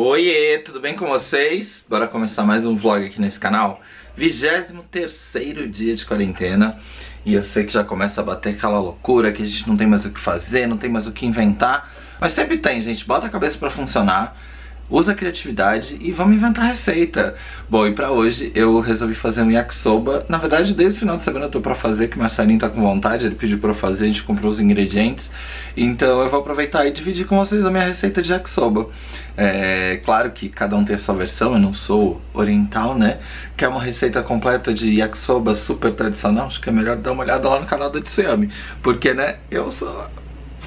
Oiê, tudo bem com vocês? Bora começar mais um vlog aqui nesse canal? 23º dia de quarentena E eu sei que já começa a bater aquela loucura Que a gente não tem mais o que fazer, não tem mais o que inventar Mas sempre tem, gente, bota a cabeça pra funcionar usa a criatividade e vamos inventar receita. Bom, e pra hoje eu resolvi fazer um yakisoba. Na verdade, desde o final de semana eu tô pra fazer, que o Marcelinho tá com vontade, ele pediu pra eu fazer, a gente comprou os ingredientes. Então eu vou aproveitar e dividir com vocês a minha receita de yakisoba. É claro que cada um tem a sua versão, eu não sou oriental, né? Que é uma receita completa de yakisoba super tradicional, acho que é melhor dar uma olhada lá no canal da Tsuyami. Porque, né, eu sou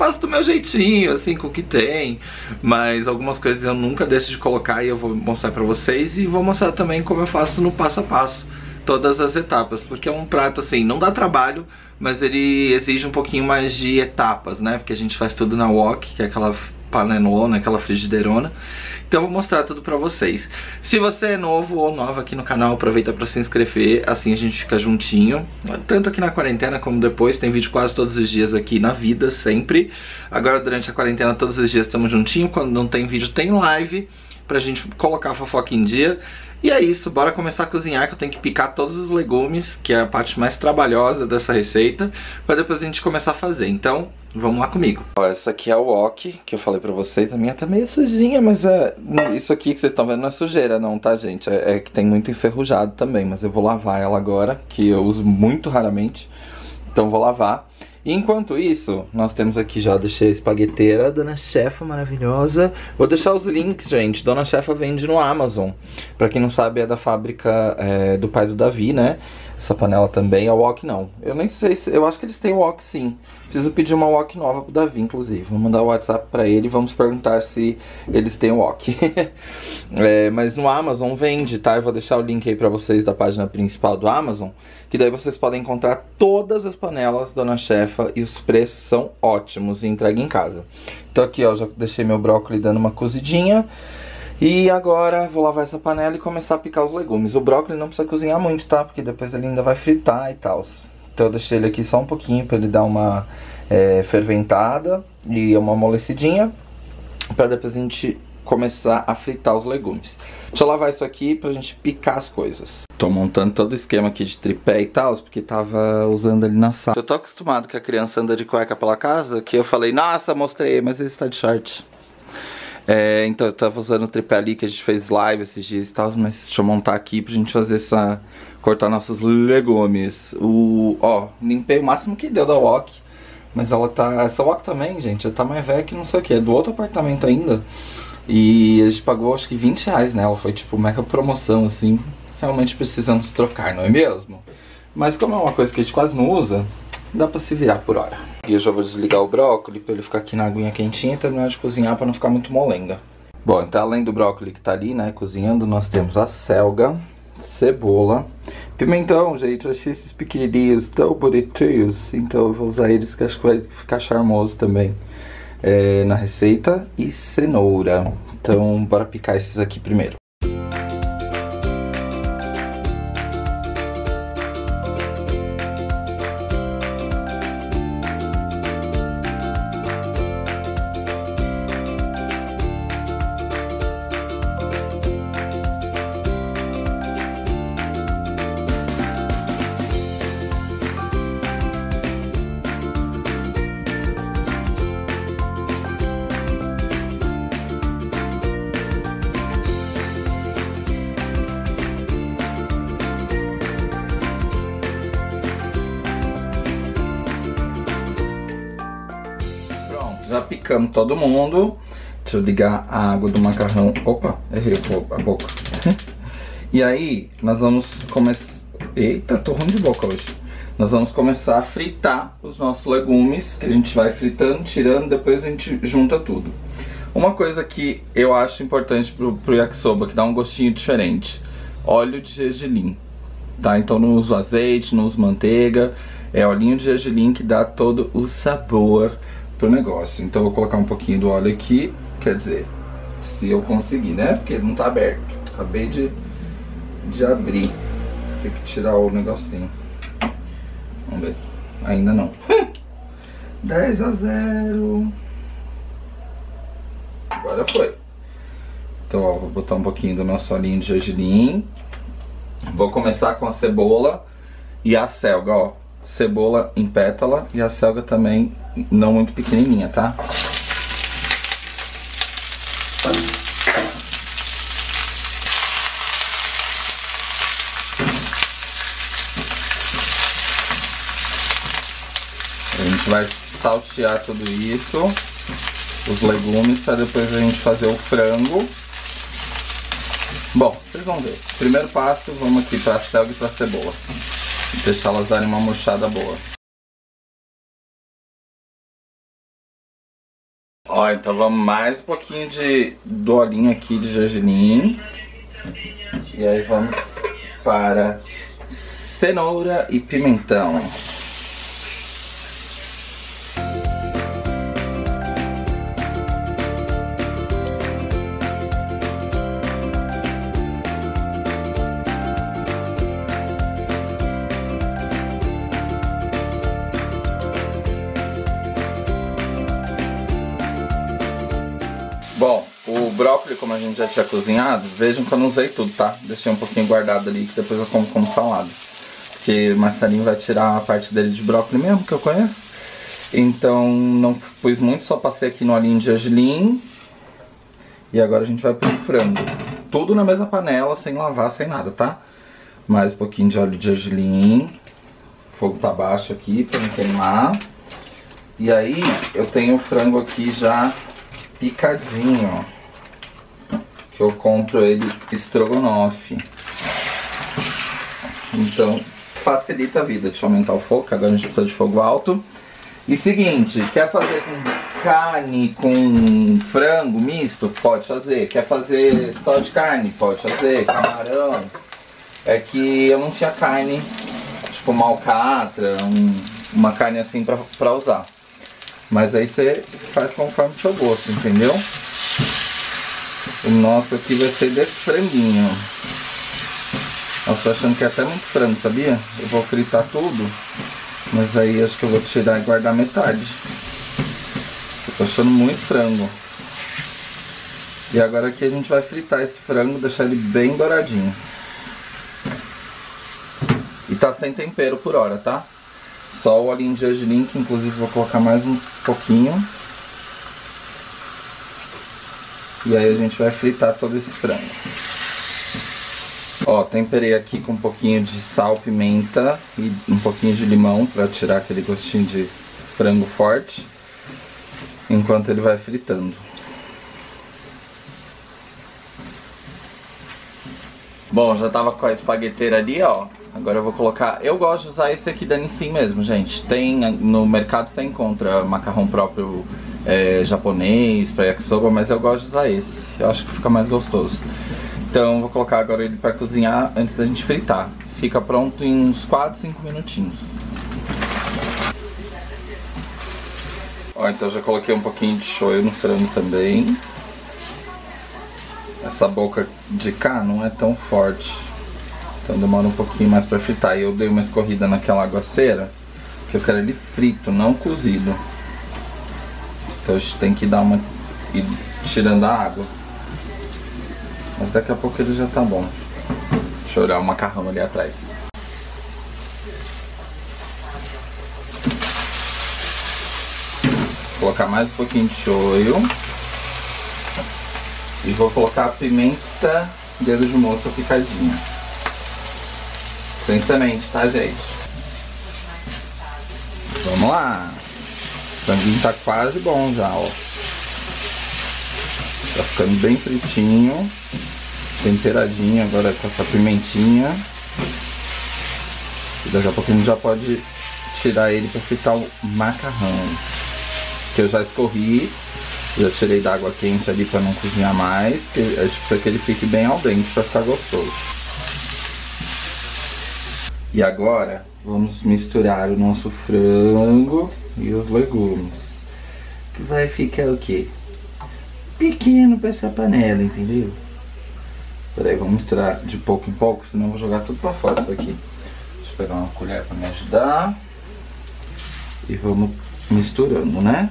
faço do meu jeitinho, assim, com o que tem. Mas algumas coisas eu nunca deixo de colocar e eu vou mostrar pra vocês. E vou mostrar também como eu faço no passo a passo, todas as etapas. Porque é um prato, assim, não dá trabalho, mas ele exige um pouquinho mais de etapas, né? Porque a gente faz tudo na wok, que é aquela panelona, aquela frigideirona. Então eu vou mostrar tudo pra vocês. Se você é novo ou nova aqui no canal, aproveita pra se inscrever, assim a gente fica juntinho. Tanto aqui na quarentena como depois, tem vídeo quase todos os dias aqui na vida, sempre. Agora durante a quarentena todos os dias estamos juntinho, quando não tem vídeo tem live pra gente colocar a fofoca em dia. E é isso, bora começar a cozinhar que eu tenho que picar todos os legumes, que é a parte mais trabalhosa dessa receita, para depois a gente começar a fazer. Então, Vamos lá comigo. Ó, essa aqui é o wok que eu falei pra vocês. A minha tá meio sujinha, mas é... isso aqui que vocês estão vendo não é sujeira não, tá, gente? É, é, que tem muito enferrujado também, mas eu vou lavar ela agora, que eu uso muito raramente. Então vou lavar. Enquanto isso, nós temos aqui já, deixei a espagueteira, Dona Chefa maravilhosa. Vou deixar os links, gente. Dona Chefa vende no Amazon. Pra quem não sabe, é da fábrica é, do pai do Davi, né? Essa panela também, a wok não. Eu nem sei se. Eu acho que eles têm wok sim. Preciso pedir uma wok nova pro Davi, inclusive. Vou mandar o WhatsApp pra ele e vamos perguntar se eles têm wok. é, mas no Amazon vende, tá? Eu vou deixar o link aí pra vocês da página principal do Amazon. Que daí vocês podem encontrar todas as panelas Dona Chefa e os preços são ótimos e entrega em casa. Então aqui, ó, já deixei meu brócolis dando uma cozidinha. E agora vou lavar essa panela e começar a picar os legumes. O brócolis não precisa cozinhar muito, tá? Porque depois ele ainda vai fritar e tal. Então eu deixei ele aqui só um pouquinho para ele dar uma é, ferventada e uma amolecidinha. Para depois a gente começar a fritar os legumes. Deixa eu lavar isso aqui pra gente picar as coisas. Tô montando todo o esquema aqui de tripé e tal, porque tava usando ali na sala. Eu tô acostumado que a criança anda de cueca pela casa, que eu falei, nossa, mostrei, mas ele está de short. É, então eu tava usando o tripé ali que a gente fez live esses dias e tal, mas deixa eu montar aqui pra gente fazer essa. cortar nossos legumes. O. ó, limpei o máximo que deu da wok. Mas ela tá. Essa wok também, gente, já tá mais velha que não sei o que. É do outro apartamento ainda. E a gente pagou acho que 20 reais nela. Foi tipo mega promoção, assim. Realmente precisamos trocar, não é mesmo? Mas como é uma coisa que a gente quase não usa, dá pra se virar por hora. E eu já vou desligar o brócolis pra ele ficar aqui na aguinha quentinha e terminar de cozinhar pra não ficar muito molenga. Bom, então além do brócolis que tá ali, né, cozinhando, nós temos a selga, cebola, pimentão, gente, eu achei esses pequenininhos tão bonitinhos, então eu vou usar eles que acho que vai ficar charmoso também é, na receita, e cenoura. Então, bora picar esses aqui primeiro. Já picamos todo mundo. Deixa eu ligar a água do macarrão. Opa, errei a boca. e aí, nós vamos começar... Eita, tô ruim de boca hoje. Nós vamos começar a fritar os nossos legumes, que a gente vai fritando, tirando, depois a gente junta tudo. Uma coisa que eu acho importante pro, pro yakisoba, que dá um gostinho diferente. Óleo de gergelim. Tá? Então não uso azeite, não uso manteiga. É olhinho de gergelim que dá todo o sabor pro negócio. Então eu vou colocar um pouquinho do óleo aqui, quer dizer, se eu conseguir, né? Porque não tá aberto. Acabei de, de abrir. Tem que tirar o negocinho. Vamos ver. Ainda não. 10 a 0. Agora foi. Então, ó, vou botar um pouquinho do meu solinho de gergelim. Vou começar com a cebola e a selga, ó. Cebola em pétala e a selga também não muito pequenininha, tá? A gente vai saltear tudo isso, os legumes, para depois a gente fazer o frango. Bom, vocês vão ver. Primeiro passo, vamos aqui para a selga e para a cebola. Deixar elas darem uma murchada boa. Ó, então vamos mais um pouquinho de do aqui de gergelim. E aí vamos para cenoura e pimentão. Como a gente já tinha cozinhado, vejam que eu não usei tudo, tá? Deixei um pouquinho guardado ali, que depois eu como como salada. Porque o Marcelinho vai tirar a parte dele de brócolis mesmo, que eu conheço. Então, não pus muito, só passei aqui no olhinho de gergelim. E agora a gente vai pro frango. Tudo na mesma panela, sem lavar, sem nada, tá? Mais um pouquinho de óleo de gergelim. O fogo tá baixo aqui pra não queimar. E aí, eu tenho o frango aqui já picadinho, ó. Que eu compro ele estrogonofe. Então, facilita a vida. Deixa eu aumentar o fogo, que agora a gente precisa de fogo alto. E seguinte, quer fazer com carne, com frango misto? Pode fazer. Quer fazer só de carne? Pode fazer. Camarão. É que eu não tinha carne, tipo uma alcatra, um, uma carne assim pra, pra usar. Mas aí você faz conforme o seu gosto, entendeu? O nosso aqui vai ser de franguinho. Eu tô achando que é até muito frango, sabia? Eu vou fritar tudo. Mas aí acho que eu vou tirar e guardar metade. Eu tô achando muito frango. E agora aqui a gente vai fritar esse frango, deixar ele bem douradinho. E tá sem tempero por hora, tá? Só o olhinho de gergelim, que inclusive vou colocar mais um pouquinho. E aí a gente vai fritar todo esse frango. Ó, temperei aqui com um pouquinho de sal, pimenta e um pouquinho de limão para tirar aquele gostinho de frango forte. Enquanto ele vai fritando. Bom, já tava com a espagueteira ali, ó. Agora eu vou colocar... Eu gosto de usar esse aqui da Nissin mesmo, gente. Tem no mercado você encontra macarrão próprio é, japonês para yakisoba, mas eu gosto de usar esse. Eu acho que fica mais gostoso. Então vou colocar agora ele para cozinhar antes da gente fritar. Fica pronto em uns 4, 5 minutinhos. Ó, então já coloquei um pouquinho de shoyu no frango também. Essa boca de cá não é tão forte. Então demora um pouquinho mais pra fritar. E eu dei uma escorrida naquela aguaceira, que eu quero ele frito, não cozido. Então a gente tem que dar uma... ir tirando a água. Mas daqui a pouco ele já tá bom. Deixa eu olhar o macarrão ali atrás. Vou colocar mais um pouquinho de shoyu. E vou colocar a pimenta dedo de moça picadinha. Sem semente, tá, gente? Vamos lá. O franguinho tá quase bom já, ó. Tá ficando bem fritinho. Temperadinho agora com essa pimentinha. E daqui a gente já pode tirar ele para fritar o macarrão. Que eu já escorri. Já tirei da água quente ali para não cozinhar mais. Porque a gente precisa que ele fique bem al dente para ficar gostoso. E agora vamos misturar o nosso frango e os legumes. Que vai ficar o quê? Pequeno para essa panela, entendeu? Peraí, vamos misturar de pouco em pouco, senão eu vou jogar tudo para fora isso aqui. Deixa eu pegar uma colher para me ajudar. E vamos misturando, né?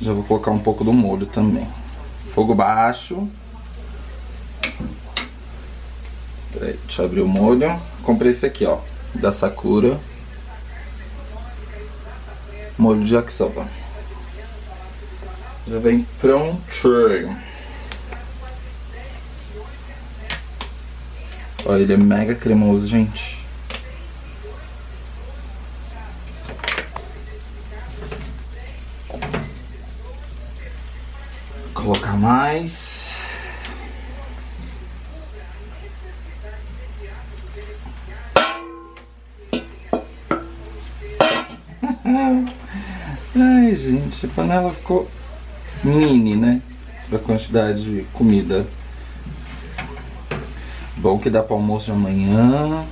Já vou colocar um pouco do molho também. Fogo baixo. Peraí, deixa eu abrir o molho. Comprei esse aqui, ó, da Sakura. Molho de yakisoba. Já vem pronto. Olha, ele é mega cremoso, gente. Vou colocar mais. Ai, gente, a panela ficou mini, né? Da quantidade de comida. Bom que dá para almoço de amanhã.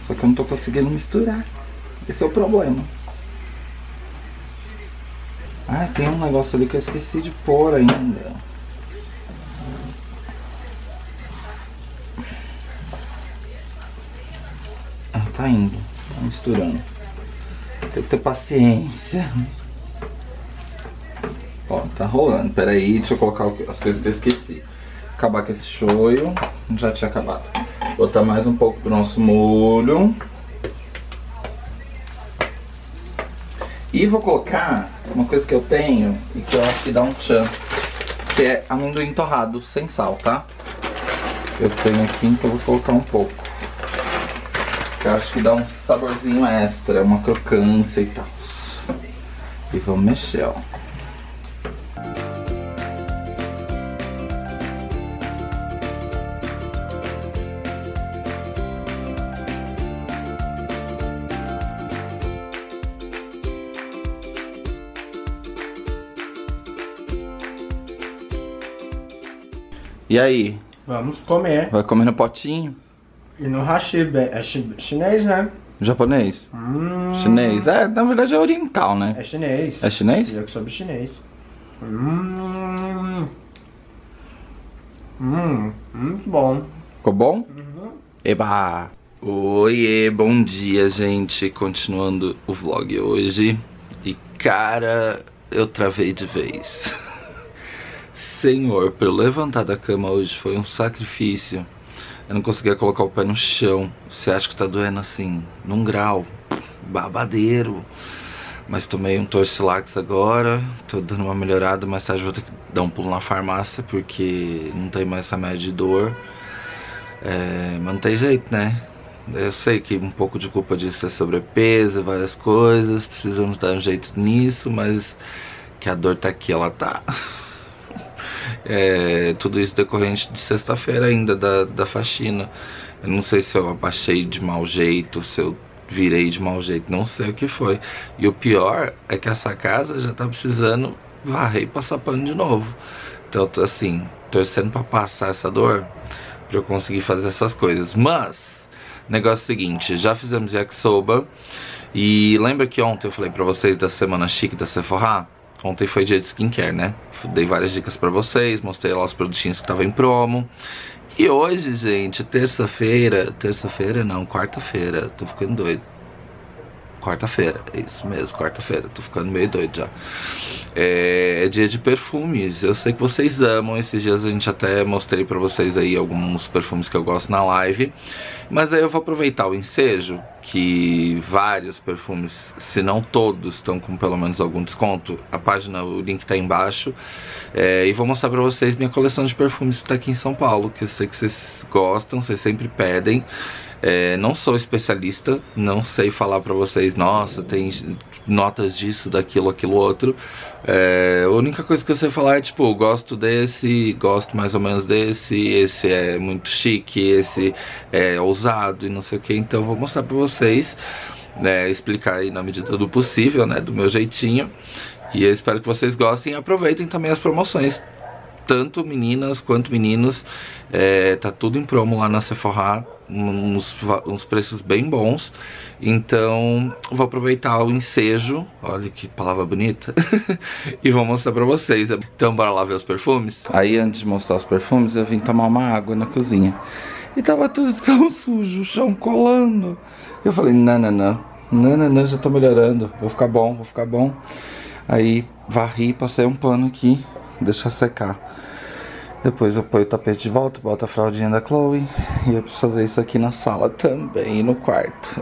Só que eu não tô conseguindo misturar. Esse é o problema. Ah, tem um negócio ali que eu esqueci de pôr ainda. Ah, tá indo. Tá misturando. Tem que ter paciência. Ó, tá rolando. Pera aí, deixa eu colocar as coisas que eu esqueci. Acabar com esse shoyu. Já tinha acabado. Botar mais um pouco pro nosso molho. E vou colocar uma coisa que eu tenho e que eu acho que dá um tchan. Que é amendoim torrado, sem sal, tá? Eu tenho aqui, então vou colocar um pouco. Que eu acho que dá um saborzinho extra, uma crocância e tal. E vamos mexer, ó. E aí? Vamos comer. Vai comer no potinho? E no hashi, é chi- chinês, né? Japonês? Hum, Chinês? É, na verdade é oriental, né? É chinês. É chinês? Eu que sou chinês. Hum, hum, muito bom. Ficou bom? Eba! Oiê, bom dia, gente. Continuando o vlog hoje. E cara, eu travei de vez. Senhor, pra eu levantar da cama hoje foi um sacrifício. Eu não conseguia colocar o pé no chão. Você acha que tá doendo assim, num grau, babadeiro. Mas tomei um Torcilax agora, tô dando uma melhorada, mais tarde vou ter que dar um pulo na farmácia porque não tem mais essa média de dor. É, mas não tem jeito, né? Eu sei que um pouco de culpa disso é sobrepeso, várias coisas, precisamos dar um jeito nisso, mas que a dor tá aqui, ela tá. É, tudo isso decorrente de sexta-feira ainda, da, da faxina. Eu não sei se eu abaixei de mau jeito, se eu virei de mau jeito, não sei o que foi. E o pior é que essa casa já tá precisando varrer e passar pano de novo. Então tô assim, torcendo pra passar essa dor, pra eu conseguir fazer essas coisas. Mas, negócio é seguinte, já fizemos yakisoba. E lembra que ontem eu falei pra vocês da semana chique da Sephora? Ontem foi dia de skincare, né? Dei várias dicas pra vocês, mostrei lá os produtinhos que estavam em promo. E hoje, gente, terça-feira, terça-feira não, quarta-feira, tô ficando doido. Quarta-feira, é isso mesmo, quarta-feira, tô ficando meio doido já. É, é dia de perfumes, eu sei que vocês amam, esses dias a gente até mostrei pra vocês aí alguns perfumes que eu gosto na live. Mas aí eu vou aproveitar o ensejo, que vários perfumes, se não todos, estão com pelo menos algum desconto. A página, o link tá embaixo. É, e vou mostrar pra vocês minha coleção de perfumes que tá aqui em São Paulo, que eu sei que vocês gostam, vocês sempre pedem. É, não sou especialista, não sei falar pra vocês, nossa, tem notas disso, daquilo, aquilo outro. É, a única coisa que eu sei falar é tipo, gosto desse, gosto mais ou menos desse, esse é muito chique, esse é ousado e não sei o que. Então eu vou mostrar pra vocês, né, explicar aí na medida do possível, né, do meu jeitinho. E eu espero que vocês gostem e aproveitem também as promoções tanto meninas quanto meninos. É, tá tudo em promo lá na Sephora, uns, uns preços bem bons. Então, vou aproveitar o ensejo, olha que palavra bonita, e vou mostrar pra vocês. Então, bora lá ver os perfumes? Aí, antes de mostrar os perfumes, eu vim tomar uma água na cozinha. E tava tudo tão sujo, o chão colando. Eu falei, não, não, não, não, não, não, já tô melhorando, vou ficar bom, vou ficar bom. Aí varri, passei um pano aqui, deixa secar. Depois eu ponho o tapete de volta, boto a fraldinha da Chloe. E eu preciso fazer isso aqui na sala também e no quarto.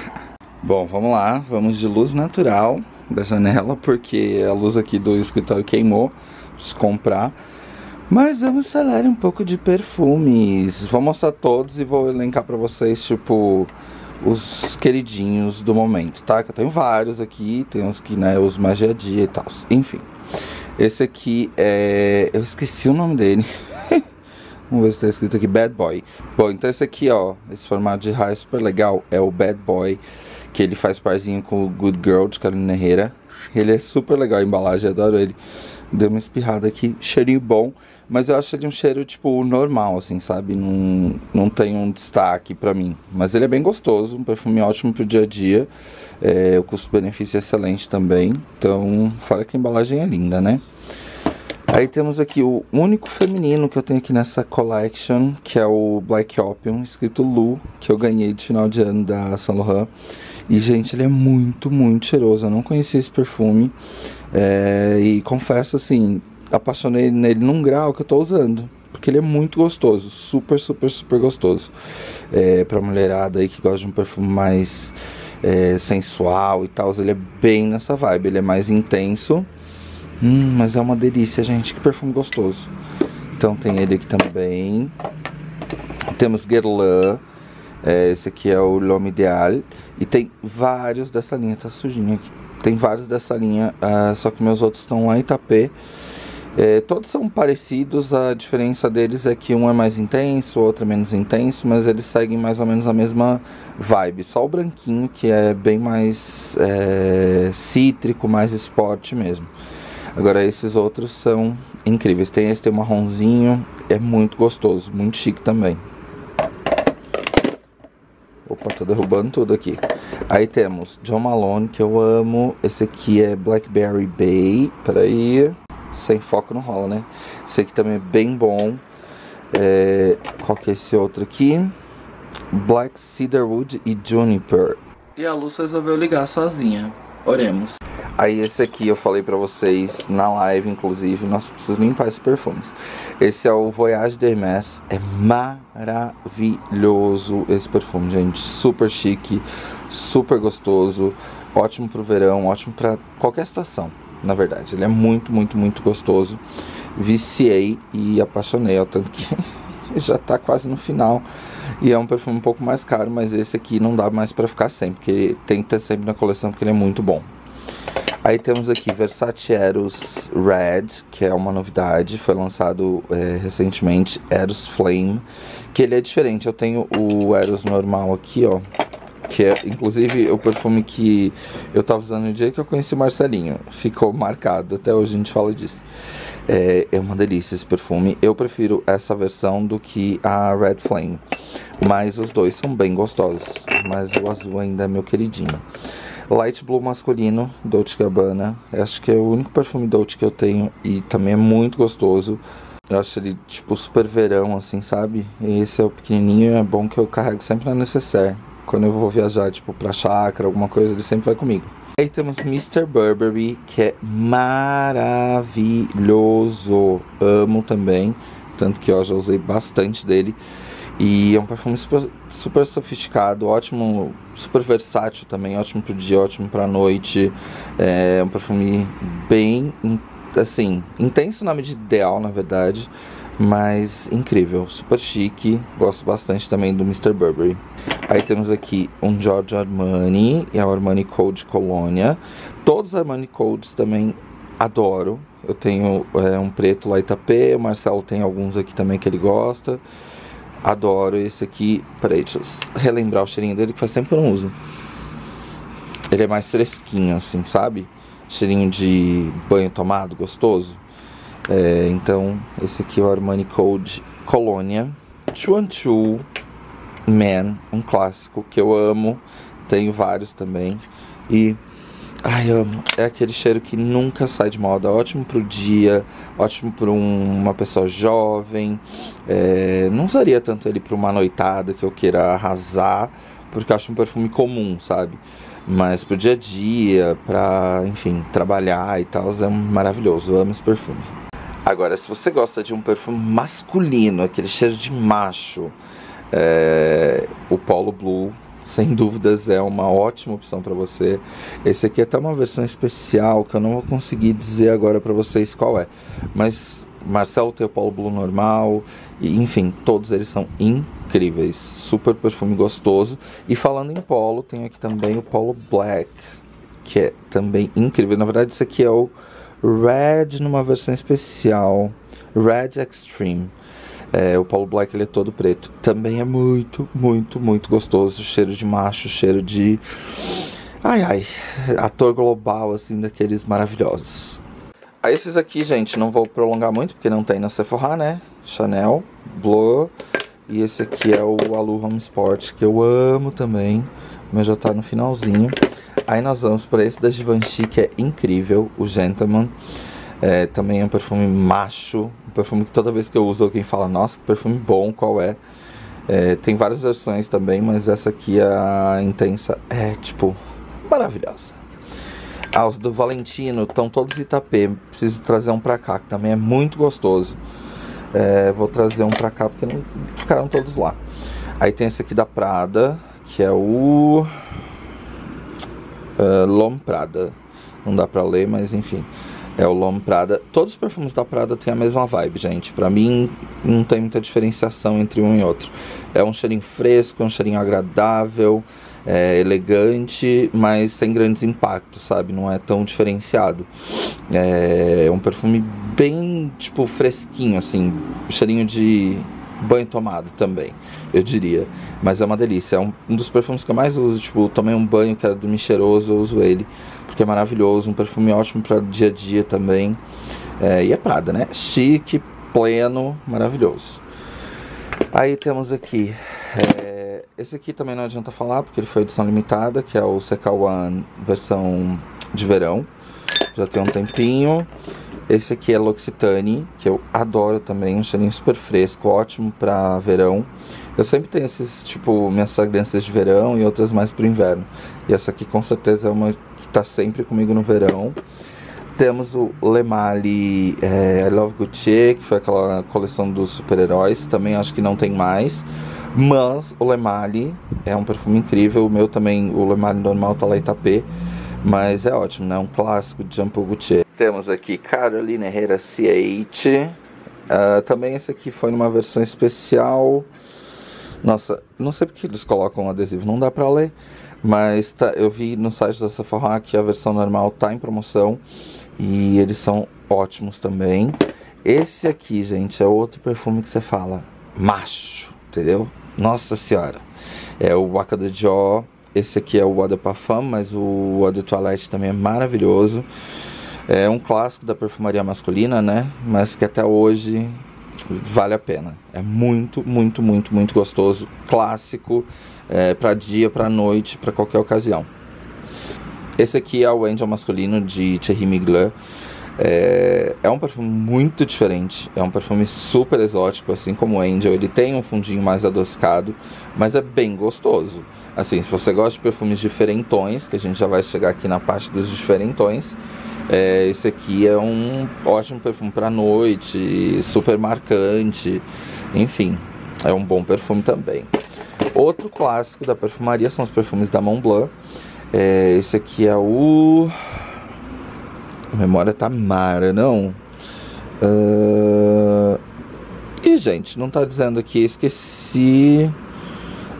Bom, vamos lá. Vamos de luz natural da janela, porque a luz aqui do escritório queimou. Preciso comprar. Mas vamos falar um pouco de perfumes. Vou mostrar todos e vou elencar pra vocês, tipo, os queridinhos do momento, tá? Que eu tenho vários aqui, tem uns que, né, os mais dia a dia e tal. Enfim. Esse aqui é. Eu esqueci o nome dele. Vamos ver se tá escrito aqui, Bad Boy. Bom, então esse aqui, ó, esse formato de raio super legal é o Bad Boy, que ele faz parzinho com o Good Girl de Carolina Herrera. Ele é super legal a embalagem, adoro ele. Deu uma espirrada aqui, cheirinho bom, mas eu acho ele um cheiro, tipo, normal, assim, sabe? Não, não tem um destaque pra mim. Mas ele é bem gostoso, um perfume ótimo pro dia a dia. É, o custo-benefício é excelente também. Então, fora que a embalagem é linda, né? Aí temos aqui o único feminino que eu tenho aqui nessa collection, que é o Black Opium, escrito Lu, que eu ganhei de final de ano da Saint Laurent. E, gente, ele é muito, muito cheiroso. Eu não conhecia esse perfume. É, e confesso, assim, apaixonei nele num grau que eu tô usando. Porque ele é muito gostoso. Super, super, super gostoso. É, pra mulherada aí que gosta de um perfume mais é, sensual e tal. Ele é bem nessa vibe. Ele é mais intenso. Hum, mas é uma delícia, gente. Que perfume gostoso. Então tem ele aqui também. Temos Guerlain. É, esse aqui é o L'Homme Ideal. E tem vários dessa linha, tá sujinho aqui. Tem vários dessa linha, uh, só que meus outros estão lá em Itapê. É, todos são parecidos, a diferença deles é que um é mais intenso, o outro é menos intenso, mas eles seguem mais ou menos a mesma vibe. Só o branquinho que é bem mais é, cítrico, mais esporte mesmo. Agora esses outros são incríveis. Tem esse tem um marronzinho, é muito gostoso, muito chique também. Opa, tô derrubando tudo aqui. Aí temos John Malone, que eu amo. Esse aqui é Blackberry Bay. Peraí. Sem foco não rola, né? Esse aqui também é bem bom. É... Qual que é esse outro aqui? Black Cedarwood e Juniper. E a Luz resolveu ligar sozinha. Oremos. Aí esse aqui eu falei pra vocês na live, inclusive, nós precisamos limpar esses perfumes. Esse é o Voyage de Hermès, é maravilhoso esse perfume, gente, super chique, super gostoso, ótimo pro verão, ótimo pra qualquer situação, na verdade. Ele é muito, muito, muito gostoso. Viciei e apaixonei, ó, tanto que já tá quase no final. E é um perfume um pouco mais caro, mas esse aqui não dá mais pra ficar sempre, porque tem que ter sempre na coleção, porque ele é muito bom. Aí temos aqui Versace Eros Red, que é uma novidade, foi lançado é, recentemente, Eros Flame, que ele é diferente. Eu tenho o Eros normal aqui, ó, que é inclusive o perfume que eu tava usando no dia que eu conheci o Marcelinho. Ficou marcado, até hoje a gente fala disso. É, é uma delícia esse perfume. Eu prefiro essa versão do que a Red Flame. Mas os dois são bem gostosos. Mas o azul ainda é meu queridinho. Light Blue masculino, Dolce Gabbana. Acho que é o único perfume Dolce que eu tenho e também é muito gostoso. Eu acho ele tipo super verão, assim, sabe? E esse é o pequenininho é bom que eu carrego sempre na necessaire. Quando eu vou viajar, tipo, pra chácara, alguma coisa, ele sempre vai comigo. Aí temos Mr. Burberry, que é maravilhoso. Amo também. Tanto que eu já usei bastante dele. E é um perfume super, super, sofisticado, ótimo, super versátil também, ótimo pro dia, ótimo pra noite. É um perfume bem, assim, intenso na medida ideal, na verdade, mas incrível, super chique. Gosto bastante também do Mr. Burberry. Aí temos aqui um Giorgio Armani e a Armani Code Colônia. Todos os Armani Codes também adoro. Eu tenho é, um preto lá Itapê, o Marcelo tem alguns aqui também que ele gosta. Adoro esse aqui. Peraí, deixa eu relembrar o cheirinho dele, que faz tempo que eu não uso. Ele é mais fresquinho, assim, sabe? Cheirinho de banho tomado, gostoso. É, então, esse aqui é o Armani Code Colônia. Chuan Chu Man, um clássico que eu amo. Tenho vários também. E Ai, amo. É aquele cheiro que nunca sai de moda. Ótimo pro dia, ótimo para um, uma pessoa jovem. É, não usaria tanto ele para uma noitada que eu queira arrasar. porque eu acho um perfume comum, sabe? Mas pro dia a dia, pra, enfim, trabalhar e tal, é maravilhoso. Eu amo esse perfume. Agora, se você gosta de um perfume masculino, aquele cheiro de macho, é, o Polo Blue, sem dúvidas, é uma ótima opção para você. Esse aqui é até uma versão especial que eu não vou conseguir dizer agora para vocês qual é. Mas Marcelo tem o Polo Blue normal, e, enfim, todos eles são incríveis. Super perfume gostoso. E falando em Polo, tem aqui também o Polo Black, que é também incrível. Na verdade, esse aqui é o Red numa versão especial, Red Extreme. É, o Paulo Black ele é todo preto. Também é muito, muito, muito gostoso. Cheiro de macho, cheiro de. Ai, ai. Ator global, assim, daqueles maravilhosos. Aí esses aqui, gente, não vou prolongar muito, porque não tem na Sephora, né? Chanel, Blue. E esse aqui é o Alu Home Sport, que eu amo também. Mas já tá no finalzinho. Aí nós vamos para esse da Givenchy, que é incrível, o Gentleman. É, também é um perfume macho, um perfume que toda vez que eu uso alguém fala, nossa, que perfume bom, qual é? é tem várias versões também, mas essa aqui, a intensa, é tipo, maravilhosa. Ah, os do Valentino estão todos Itapê, preciso trazer um pra cá, que também é muito gostoso. É, vou trazer um pra cá porque não ficaram todos lá. Aí tem esse aqui da Prada, que é o uh, Lom Prada. Não dá pra ler, mas enfim. É o Lom Prada. Todos os perfumes da Prada têm a mesma vibe, gente. Pra mim, não tem muita diferenciação entre um e outro. É um cheirinho fresco, um cheirinho agradável, é elegante, mas sem grandes impactos, sabe? Não é tão diferenciado. É um perfume bem, tipo, fresquinho, assim. Cheirinho de banho tomado também, eu diria. Mas é uma delícia. É um, um dos perfumes que eu mais uso. Tipo, tomei um banho, quero dormir cheiroso, eu uso ele porque é maravilhoso, um perfume ótimo para dia a dia também. É, e é Prada, né? Chique, pleno, maravilhoso. Aí temos aqui, é, esse aqui também não adianta falar, porque ele foi edição limitada, que é o CK One versão de verão. Já tem um tempinho. Esse aqui é L'Occitane, que eu adoro também, um cheirinho super fresco, ótimo para verão. Eu sempre tenho esses, tipo, minhas fragrâncias de verão e outras mais pro inverno. E essa aqui com certeza é uma que tá sempre comigo no verão. Temos o Lemali é, I Love Gucci, que foi aquela coleção dos super-heróis. Também acho que não tem mais. Mas o Lemali é um perfume incrível. O meu também, o Lemali normal tá lá Itapê. Mas é ótimo, né? Um clássico de Jean Paul Gaultier. Temos aqui Carolina Herrera C8. Uh, também esse aqui foi numa versão especial. Nossa, não sei porque eles colocam um adesivo, não dá pra ler. Mas tá, eu vi no site da Sephora que a versão normal tá em promoção. E eles são ótimos também. Esse aqui, gente, é outro perfume que você fala macho, entendeu? Nossa senhora. É o Waka de Jaw. Esse aqui é o Eau de Parfum, mas o Eau de Toilette também é maravilhoso. É um clássico da perfumaria masculina, né? Mas que até hoje vale a pena. É muito, muito, muito, muito gostoso, clássico, é, para dia, para noite, para qualquer ocasião. Esse aqui é o Angel masculino de Thierry Mugler. É, é, um perfume muito diferente, é um perfume super exótico, assim como o Angel. Ele tem um fundinho mais adocicado, mas é bem gostoso. Assim, se você gosta de perfumes diferentões, que a gente já vai chegar aqui na parte dos diferentões, é, esse aqui é um ótimo perfume para noite, super marcante, enfim, é um bom perfume também. Outro clássico da perfumaria são os perfumes da Montblanc. É, esse aqui é o. A memória tá mara, não? Uh... E, gente, não tá dizendo aqui, esqueci.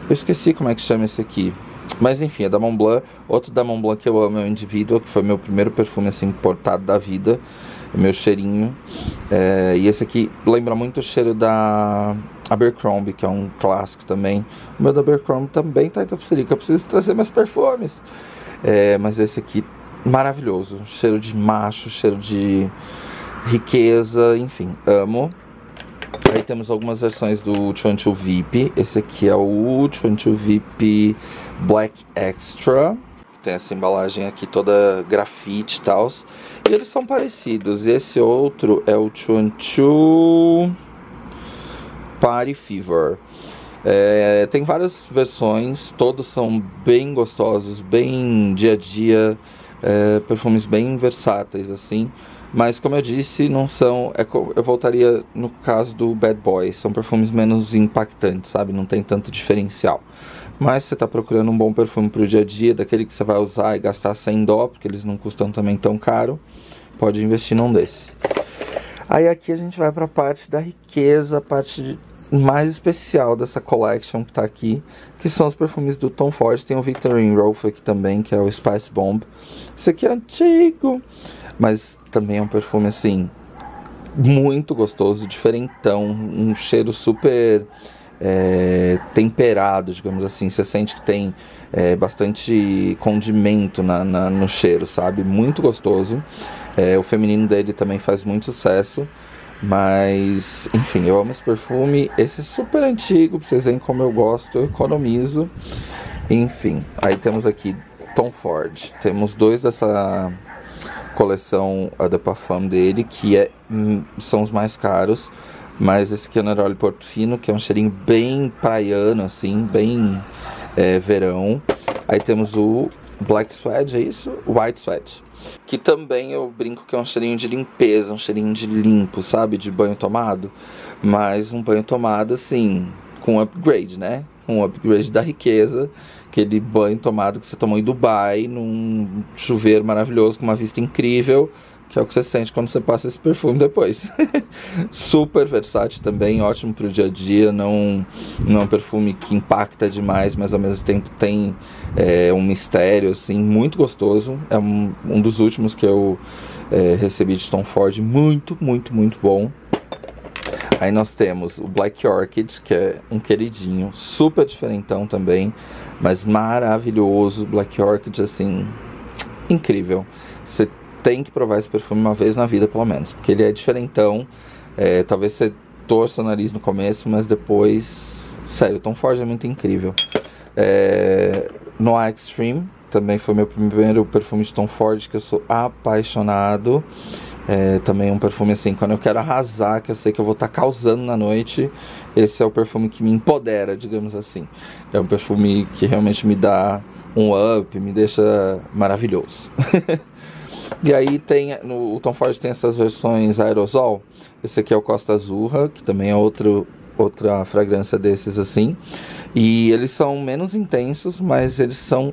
Eu esqueci como é que chama esse aqui. Mas enfim, é da Montblanc. Outro da Montblanc que eu amo é o Individual, que foi meu primeiro perfume assim importado da vida. Meu cheirinho. É, e esse aqui lembra muito o cheiro da Abercrombie, que é um clássico também. O meu da Abercrombie também tá em Tapsirica. Eu preciso trazer meus perfumes. É, mas esse aqui, maravilhoso. Cheiro de macho, cheiro de riqueza, enfim, amo. Aí temos algumas versões do Chuanchu VIP. Esse aqui é o Chuanchu VIP Black Extra. Tem essa embalagem aqui toda grafite e tal. E eles são parecidos. Esse outro é o Chuanchu Party Fever. É, tem várias versões, todos são bem gostosos, bem dia a dia, é, perfumes bem versáteis assim. Mas como eu disse, não são. É, eu voltaria no caso do Bad Boy, são perfumes menos impactantes, sabe? Não tem tanto diferencial. Mas você está procurando um bom perfume para o dia a dia, daquele que você vai usar e gastar sem dó, porque eles não custam também tão caro, pode investir num desse. Aí aqui a gente vai para a parte da riqueza, a parte mais especial dessa collection que está aqui, que são os perfumes do Tom Ford. Tem o Victorine Rolf aqui também, que é o Spice Bomb. Esse aqui é antigo, mas também é um perfume assim muito gostoso, diferentão, um cheiro super é, temperado, digamos assim. Você sente que tem é, bastante condimento na, na, no cheiro, sabe? Muito gostoso. É, o feminino dele também faz muito sucesso. Mas, enfim, eu amo esse perfume. Esse é super antigo, pra vocês verem como eu gosto, eu economizo. Enfim, aí temos aqui Tom Ford. Temos dois dessa coleção a The Parfum dele, que é, hum, são os mais caros. Mas esse aqui é o Neroli Portofino, que é um cheirinho bem praiano, assim, bem é, verão. Aí temos o Black Sweat, é isso? White Sweat. Que também eu brinco que é um cheirinho de limpeza, um cheirinho de limpo, sabe? De banho tomado. Mas um banho tomado, assim, com upgrade, né? Um upgrade da riqueza. Aquele banho tomado que você tomou em Dubai, num chuveiro maravilhoso, com uma vista incrível que é o que você sente quando você passa esse perfume depois. Super versátil também, ótimo para o dia a dia, não, não é um perfume que impacta demais, mas ao mesmo tempo tem é, um mistério, assim, muito gostoso. É um, um dos últimos que eu é, recebi de Tom Ford, muito, muito, muito bom. Aí nós temos o Black Orchid, que é um queridinho, super diferentão também, mas maravilhoso. Black Orchid, assim, incrível. Você tem que provar esse perfume uma vez na vida, pelo menos. Porque ele é diferentão. É, talvez você torça o nariz no começo, mas depois. Sério, Tom Ford é muito incrível. É, Extreme também foi meu primeiro perfume de Tom Ford que eu sou apaixonado. É, também um perfume assim, quando eu quero arrasar, que eu sei que eu vou estar tá causando na noite, esse é o perfume que me empodera, digamos assim. É um perfume que realmente me dá um up, me deixa maravilhoso. E aí tem, no, o Tom Ford tem essas versões aerosol. Esse aqui é o Costa Azurra, que também é outro, outra fragrância desses assim. E eles são menos intensos, mas eles são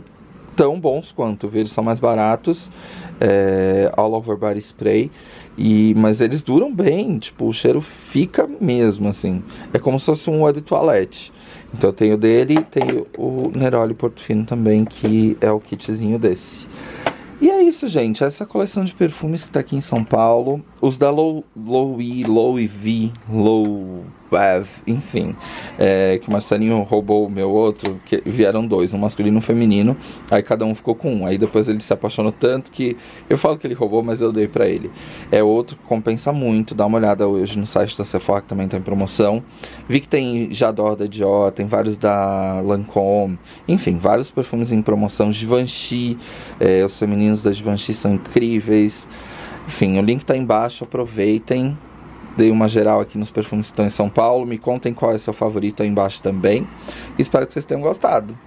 tão bons quanto, viu? Eles são mais baratos, é, all over body spray, e, mas eles duram bem, tipo, o cheiro fica mesmo, assim. É como se fosse um eau de toilette. Então eu tenho dele e tenho o Neroli Portofino também, que é o kitzinho desse. E é isso, gente. Essa coleção de perfumes que tá aqui em São Paulo. Os da Low, Low E, Low V, Low Bev, enfim. É, que o Marcelinho roubou o meu outro, que vieram dois, um masculino e um feminino. Aí cada um ficou com um. Aí depois ele se apaixonou tanto que eu falo que ele roubou, mas eu dei pra ele. É outro que compensa muito. Dá uma olhada hoje no site da Sephora, que também tá em promoção. Vi que tem Jador da Dior, tem vários da Lancôme. Enfim, vários perfumes em promoção. Givenchy, é, os femininos da Givenchy são incríveis. Enfim, o link tá embaixo, aproveitem. Dei uma geral aqui nos perfumes que estão em São Paulo. Me contem qual é seu favorito aí embaixo também. Espero que vocês tenham gostado.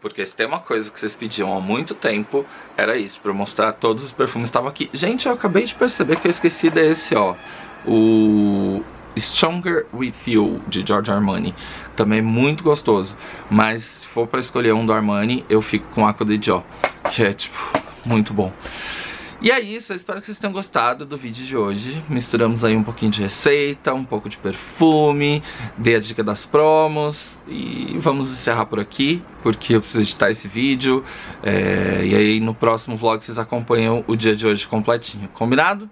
Porque se tem uma coisa que vocês pediam há muito tempo, era isso, pra eu mostrar todos os perfumes que estavam aqui. Gente, eu acabei de perceber que eu esqueci desse, ó. O Stronger With You, de George Armani. Também muito gostoso. Mas se for pra escolher um do Armani, eu fico com Aqua de Dior. Que é, tipo, muito bom. E é isso, eu espero que vocês tenham gostado do vídeo de hoje. Misturamos aí um pouquinho de receita, um pouco de perfume, dei a dica das promos e vamos encerrar por aqui, porque eu preciso editar esse vídeo. É, e aí no próximo vlog vocês acompanham o dia de hoje completinho, combinado?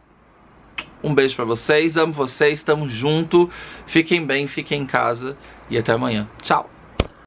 Um beijo pra vocês, amo vocês, tamo junto, fiquem bem, fiquem em casa e até amanhã. Tchau!